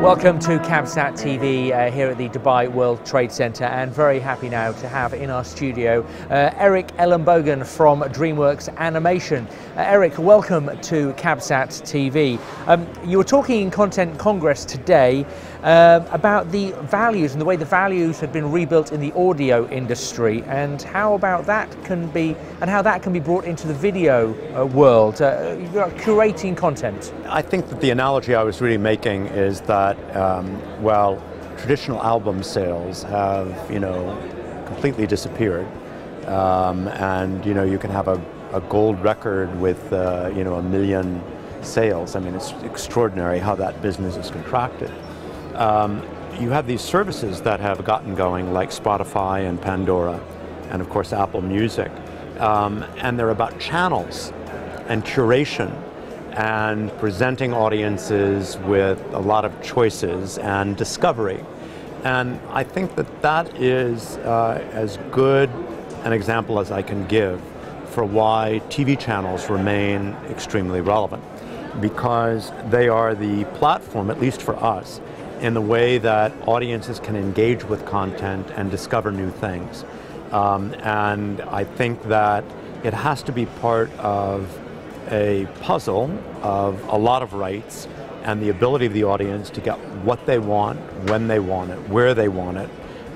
Welcome to CabSat TV uh, here at the Dubai World Trade Center and very happy now to have in our studio uh, Eric Ellenbogen from DreamWorks Animation. Uh, Eric, welcome to CabSat TV. Um, you were talking in Content Congress today uh, about the values and the way the values have been rebuilt in the audio industry and how about that can be and how that can be brought into the video uh, world, uh, curating content. I think that the analogy I was really making is that that um, while traditional album sales have, you know, completely disappeared, um, and you know you can have a, a gold record with, uh, you know, a million sales. I mean, it's extraordinary how that business is contracted. Um, you have these services that have gotten going, like Spotify and Pandora, and of course Apple Music, um, and they're about channels and curation and presenting audiences with a lot of choices and discovery. And I think that that is uh, as good an example as I can give for why TV channels remain extremely relevant. Because they are the platform, at least for us, in the way that audiences can engage with content and discover new things. Um, and I think that it has to be part of a puzzle of a lot of rights and the ability of the audience to get what they want, when they want it, where they want it.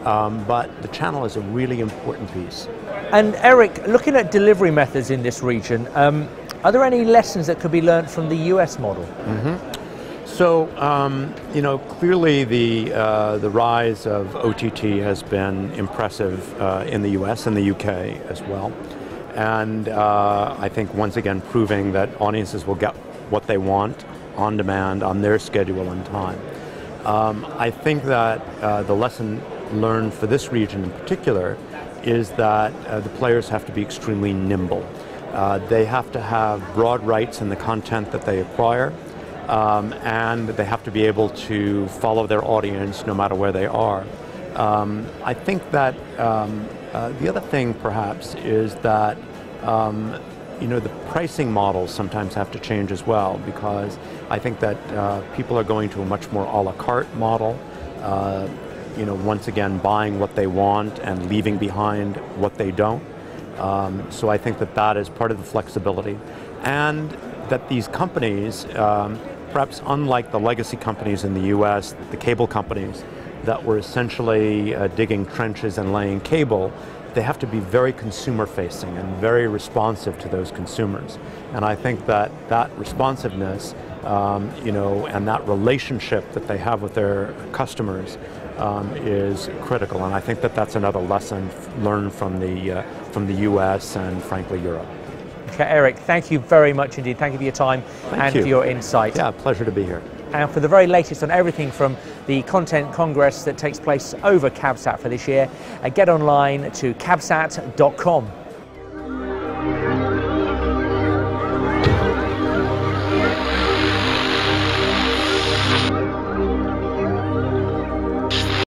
Um, but the channel is a really important piece. And Eric, looking at delivery methods in this region, um, are there any lessons that could be learned from the US model? Mm -hmm. So, um, you know, clearly the, uh, the rise of OTT has been impressive uh, in the US and the UK as well and uh, I think once again proving that audiences will get what they want on demand, on their schedule and time. Um, I think that uh, the lesson learned for this region in particular is that uh, the players have to be extremely nimble. Uh, they have to have broad rights in the content that they acquire, um, and they have to be able to follow their audience no matter where they are. Um, I think that um, uh, the other thing, perhaps, is that um, you know the pricing models sometimes have to change as well because I think that uh, people are going to a much more a la carte model. Uh, you know, once again, buying what they want and leaving behind what they don't. Um, so I think that that is part of the flexibility, and that these companies, um, perhaps unlike the legacy companies in the U.S., the cable companies, that were essentially uh, digging trenches and laying cable, they have to be very consumer facing and very responsive to those consumers. And I think that that responsiveness, um, you know, and that relationship that they have with their customers um, is critical. And I think that that's another lesson learned from the, uh, from the US and frankly Europe. Okay, Eric, thank you very much indeed. Thank you for your time thank and you. for your insight. Yeah, pleasure to be here and for the very latest on everything from the Content Congress that takes place over CabSat for this year, uh, get online to cabsat.com.